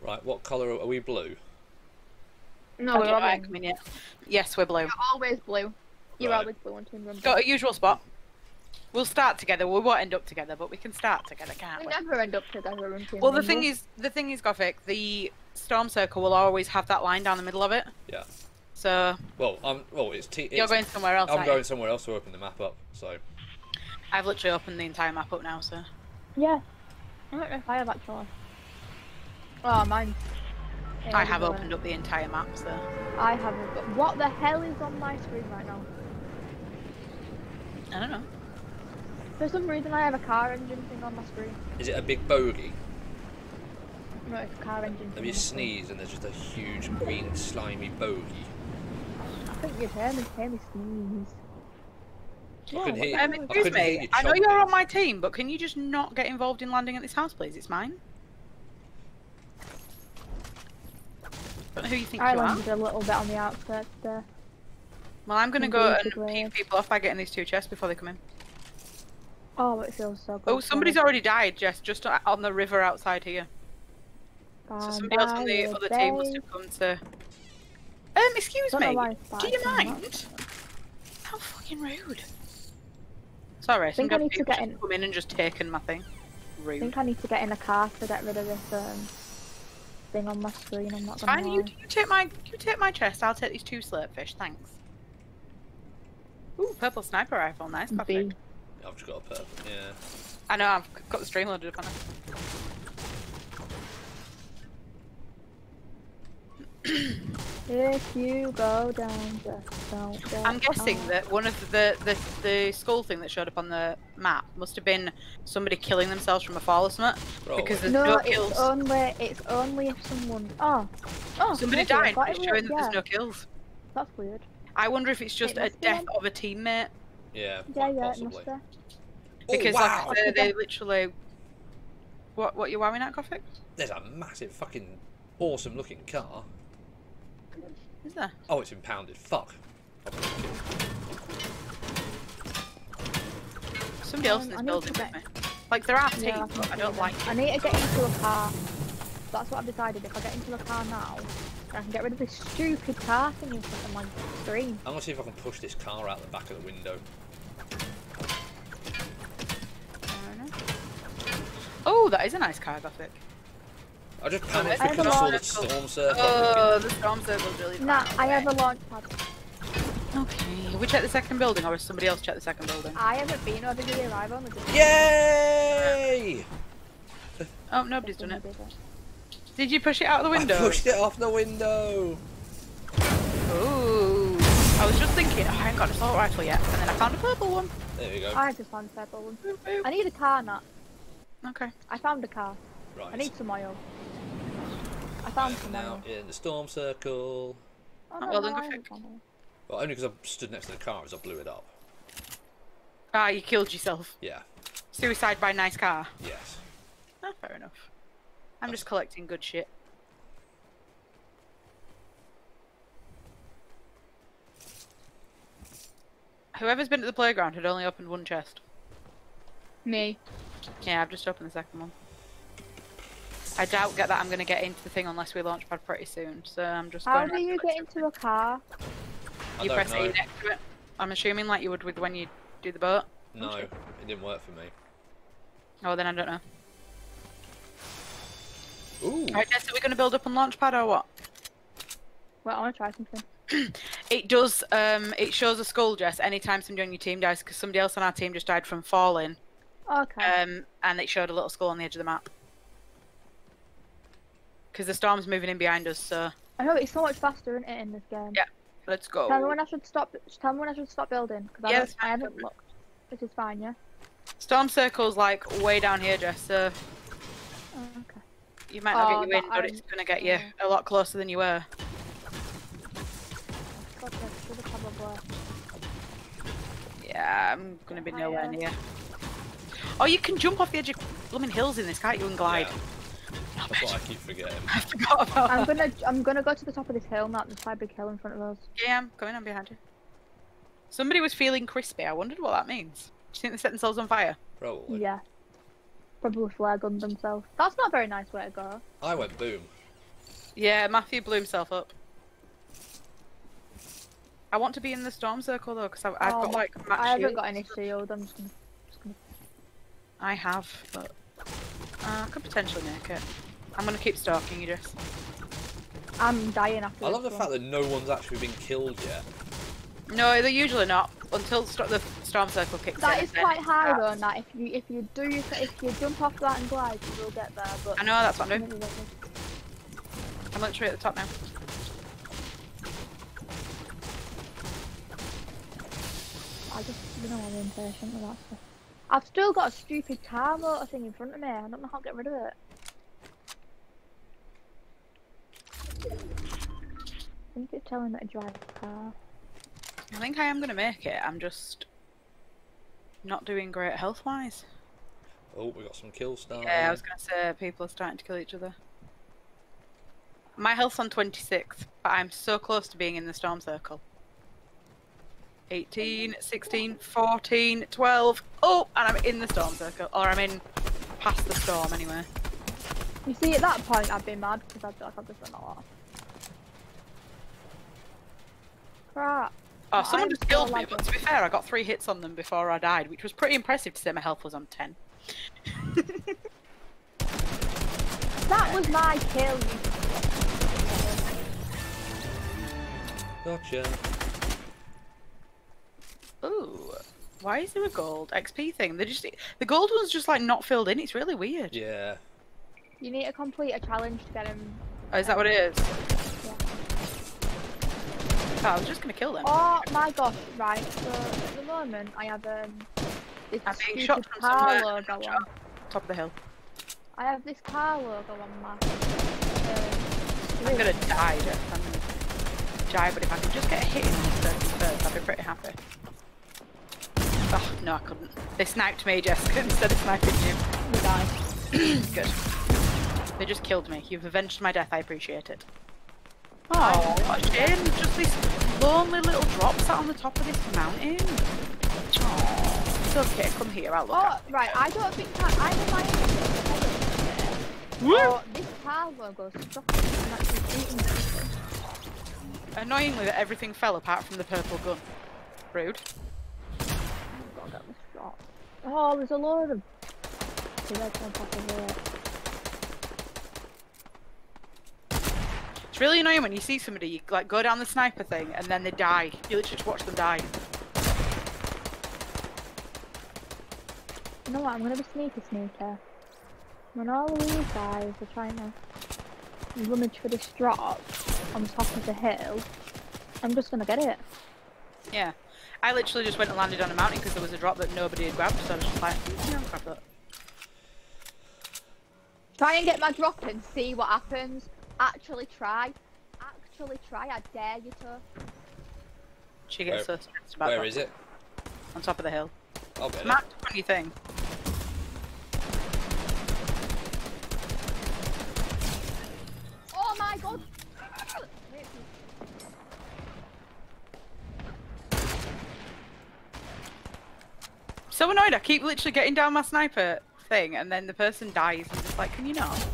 Right, what colour are we? Blue. No, I we're don't know, I orange. come in yet. Yes, we're blue. You're always blue. You're Right. always blue on Team Rumble. Got a usual spot. We'll start together. We won't end up together, but we can start together, can't We we? never end up together on Team Well, the Rumble. thing is, the thing is, Goffik, the storm circle will always have that line down the middle of it. Yeah. So Well, I'm. Well, it's. T- you're it's going somewhere else. I'm aren't you? going somewhere else to open the map up. So I've literally opened the entire map up now. So Yeah. I don't know if I have actually. Oh, mine. I have opened up the entire map. So I haven't. But what the hell is on my screen right now? I don't know. For some reason, I have a car engine thing on my screen. is it a big bogey? No, it's a car engine. Have thing you on sneezed and there's just a huge green slimy bogey? I think you'd hear me, hear me sneeze. I couldn't hear Um, I hell is excuse couldn't me. I know you're on my team, but can you just not get involved in landing at this house, please? It's mine. Who you think I you are. landed a little bit on the outskirts there. Well, I'm gonna go and peeve people off by getting these two chests before they come in. Oh, it feels so good. Oh, somebody's already died, Jess, just on the river outside here. So somebody else on the other team must have come to. Um, excuse me. Do you mind? How fucking rude. Sorry, some I good need to people get in- come in and just taken my thing. I Rude. think I need to get in a car to get rid of this um, thing on my screen. I'm not It's gonna fine. You, lie. you take my you take my chest. I'll take these two slurp fish. Thanks. Ooh, purple sniper rifle. Nice. Coffee. B. I've just got a purple. Yeah. I know. I've got the stream loaded up on it. If you go down, just don't get I'm guessing off. that one of the, the the skull thing that showed up on the map must have been somebody killing themselves from a fall or something. Because there's No, no, it's kills. only it's only if someone. Oh, oh, Somebody maybe I died, but it's it showing was- that there's no kills. That's weird. I wonder if it's just It a death then. of a teammate. Yeah. Yeah, quite yeah, it possibly. must be. Oh, because oh, wow. like I said, they literally. What what you wowing at, Goffik? There's a massive fucking awesome looking car. Is there? Oh, it's impounded. Fuck. Somebody else Um, in this building with me. Like there are Yeah, teams, can but I don't that. like I need to get into a car. That's what I've decided. If I get into a car now, I can get rid of this stupid car thing in front of my screen. I'm gonna see if I can push this car out the back of the window. Oh, that is a nice car, Goffik. I just panicked I have because I a saw the oh, storm circle. Oh, the storm circle's really Nah, I away. have a launch pad. Okay, have we checked the second building, or has somebody else checked the second building? I haven't been over here. I've only been. Yay! Oh, nobody's done it. Did you push it out of the I window? pushed it off the window. Ooh. I was just thinking, oh, I haven't got an assault rifle yet, and then I found a purple one. There you go. I just found a purple one. Boop, boop. I need a car, Nat. Okay. I found a car. Right. I need some oil. I found I am now in the storm circle. Oh, well done, no, I go haven't fix. found oil. Well, only because I stood next to the car as I blew it up. Ah, you killed yourself. Yeah. Suicide by nice car. Yes. Ah, fair enough. I'm just collecting good shit. Whoever's been to the playground had only opened one chest. Me. Yeah, I've just opened the second one. I doubt get that I'm going to get into the thing unless we launch pad pretty soon, so I'm just How going do you get into a car? I You don't press know. E next to it. I'm assuming like you would with when you do the boat. No, it didn't work for me. Oh, then I don't know. Ooh. Alright, Jess, are we going to build up on launchpad or what? Well, I want to try something. It does. Um, it shows a skull, Jess, anytime somebody on your team dies, because somebody else on our team just died from falling. Okay. Um, and it showed a little skull on the edge of the map. Because the storm's moving in behind us, so I know it's so much faster, isn't it, in this game? Yeah. let's go. Tell me when I should stop. Tell me when I should stop building because I, Yeah, don't- I fine, haven't looked. This is fine, yeah. Storm circle's like way down here, Jess. So Oh, okay. you might not Oh, get you in, but but it's I'm- gonna get you a lot closer than you were. God, I should have probably. Yeah, I'm gonna be oh, nowhere near. Oh, you can jump off the edge of blooming hills in this, can't you? And glide. Yeah, that's what I keep forgetting. I forgot about I'm that. gonna. I'm gonna go to the top of this hill, not the quite big hill in front of us. Yeah, I'm coming. I'm behind you. Somebody was feeling crispy. I wondered what that means. Do you think they set themselves on fire? Probably. Yeah. Probably flare gunned themselves. That's not a very nice way to go. I went boom. Yeah, Matthew blew himself up. I want to be in the storm circle though, because I've, I've oh, got like. I haven't shield. got any shield. I'm just gonna. Just gonna... I have, but uh, I could potentially make it. I'm gonna keep stalking you, Jess. I'm dying after. I love the this fact that no one's actually been killed yet. No, they're usually not until the sto- the storm circle kicks That in. is then quite it high though. starts. That if you if you do your, if you jump off that and glide, you will get there. But I know that's what I'm doing. I'm literally at the top now. I just you know I'm impatient with that stuff. I've still got a stupid car motor thing in front of me. I don't know how to get rid of it. I think it's telling me to drive a car. I think I am gonna make it. I'm just not doing great health wise. Oh, we got some kills starting. Yeah, I was gonna say people are starting to kill each other. My health's on 26, but I'm so close to being in the storm circle. 18, 16, 14, 12. Oh, and I'm in the storm circle. Or I'm in past the storm anyway. You see, at that point, I'd be mad because I'd be like, I've just done a lot. Crap. Oh, someone I'm just so killed me, but to be fair, I got three hits on them before I died, which was pretty impressive to say my health was on 10. That was my kill. You... Gotcha. Ooh. Why is there a gold XP thing? They just the gold one's just like not filled in. It's really weird. Yeah. you need to complete a challenge to get him. Oh, is that what it is? Yeah. Oh, I was just gonna kill them. Oh my gosh! Right. So at the moment, I have um this I'm being shot from car somewhere. logo on. Top of the hill. I have this car logo on my. I'm Uh, gonna die. I'm gonna die, but if I can just get a hit in person first, I'd be pretty happy. Oh, no, I couldn't. They sniped me, Jessica, instead of sniping you. you die. Good. They just killed me. You've avenged my death. I appreciate it. Oh, what a shame. Just this lonely little drop sat on the top of this mountain. Oh, it's okay. Come here. I'll look Oh, at right. I don't think that either my or this car logo stuck and actually eating people. Annoyingly, that everything fell apart from the purple gun. Rude. I've got to get this shot. Oh, there's a load of reds on top of it. It's really annoying when you see somebody, you like go down the sniper thing and then they die. You literally just watch them die. You know what? I'm gonna be sneaky sneaker. When all of these guys are trying to rummage for this drop on top of the hill, I'm just gonna get it. Yeah. I literally just went and landed on a mountain because there was a drop that nobody had grabbed, so I was just like, "Mm, yeah, grab that. Try and get my drop and see what happens. Actually try. Actually try. I dare you to. She gets Where- so stressed about Where that. is it? On top of the hill. I'll get it. Marked up on thing. Oh my god! So annoyed, I keep literally getting down my sniper thing and then the person dies. I'm just like, can you not?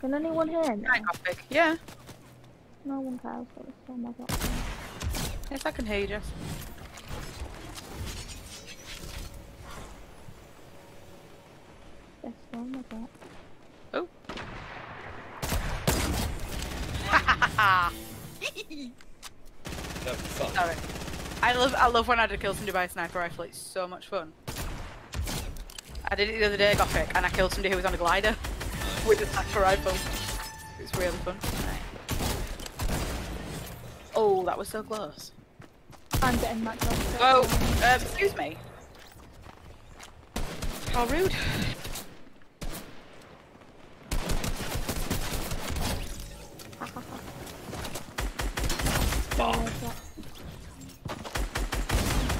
Can anyone hear me? I got big. Yeah. No one cares what the storm I got. Yes, I can hear you, Jess. Yes, storm I got. Oh. Have fun. Sorry. I love I love when I had to kill somebody by a sniper rifle. It's so much fun. I did it the other day, Goffik, and I killed somebody who was on a glider with a sniper rifle. It's really fun. Oh, that was so close. I'm getting my drop. Oh, um, excuse me. How rude.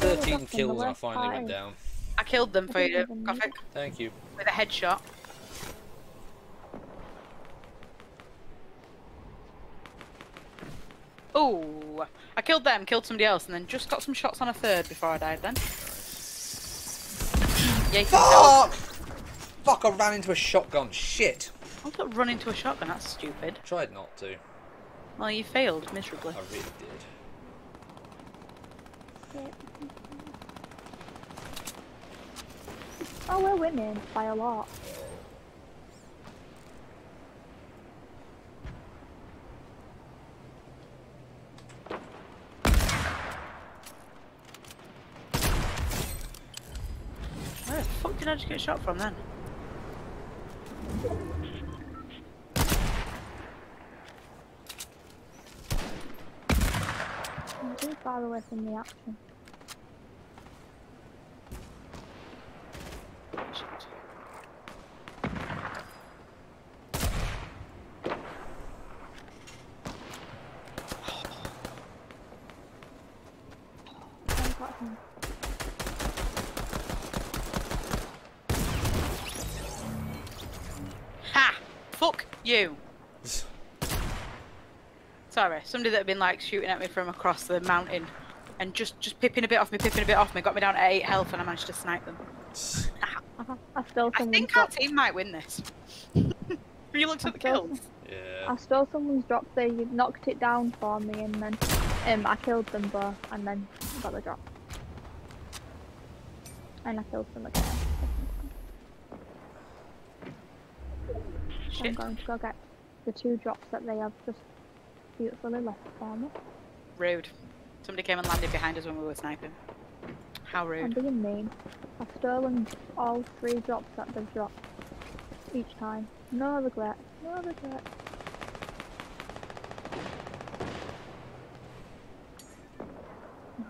Thirteen kills and I finally went down. I killed them for you, even Thank you. with a headshot. Oh, I killed them, killed somebody else, and then just got some shots on a third before I died. Then. Yeah, you can. Fuck! Fuck, I ran into a shotgun. Shit. I got run into a shotgun. That's stupid. I Tried not to. Well, you failed miserably. I really did. Oh, we're winning by a lot. Where the fuck did I just get shot from then? I'm too far away from the action. I got him. You! Sorry, somebody that had been like shooting at me from across the mountain and just just pipping a bit off me, pipping a bit off me, got me down to 8 health and I managed to snipe them. I stole I think our team might win this. you looked at the kills. Yeah. I stole someone's drop. They knocked it down for me, and then um, I killed them both, and then got the drop. And I killed them again. I'm going to go get the two drops that they have just beautifully left for me. Rude. Somebody came and landed behind us when we were sniping. How rude. I'm being mean. I've stolen all three drops that they've dropped each time. No regret. No regret.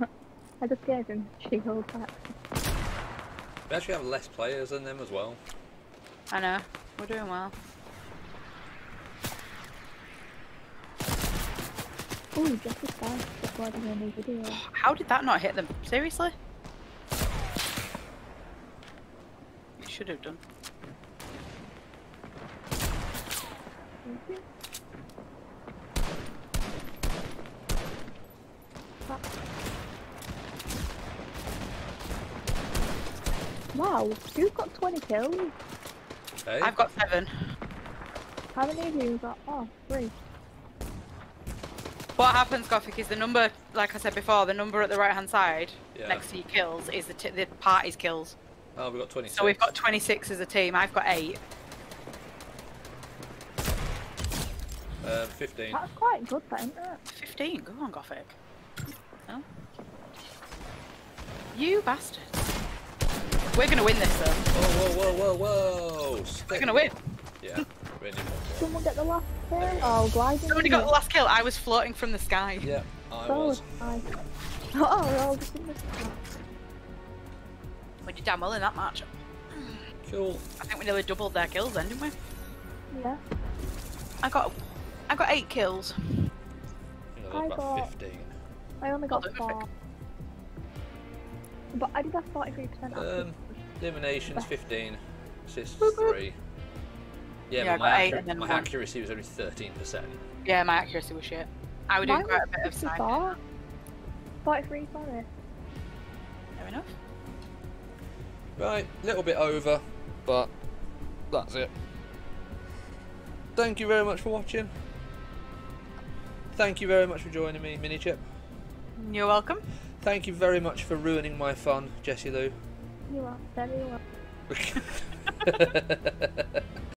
I just gave him shield back. We actually have less players than them as well. I know. We're doing well. Ooh, Jesse Sky uploading a new video. How did that not hit them? Seriously? It should have done. Wow, you've got 20 kills. Hey? I've got seven. How many of you got? Oh, three. What happens, Goffik, is the number, like I said before, the number at the right hand side Yeah. next to your kills is the, t- the party's kills. Oh, we've got 26. So we've got 26 as a team. I've got eight. Um, 15. That's quite good then, isn't it? 15. Go on, Goffik. No? You bastards. We're gonna win this though. Whoa, whoa, whoa, whoa, whoa! We're gonna win. Yeah, we're in one more. Someone get the last kill? Oh, gliding. Somebody got the last kill. I was floating from the sky. Yeah, I So was. was I. Oh, we're all just in the sky. We did damn well in that match. Cool. I think we nearly doubled their kills then, didn't we? Yeah. I got, I got eight kills. I think I I about got- 15. I only got Well, four. perfect. But I did have 43% Um, eliminations 15, assists Boop, boop. 3. Yeah, Yeah, I but my, got eight accu- and then my one. accuracy was only 13%. Yeah, my accuracy was shit. I would doing Mine quite a was bit of sniping. 54. 43, sorry. Fair enough. Right, little bit over, but that's it. Thank you very much for watching. Thank you very much for joining me, Mini Chip. You're welcome. Thank you very much for ruining my fun, Jessie Lou. You are very well.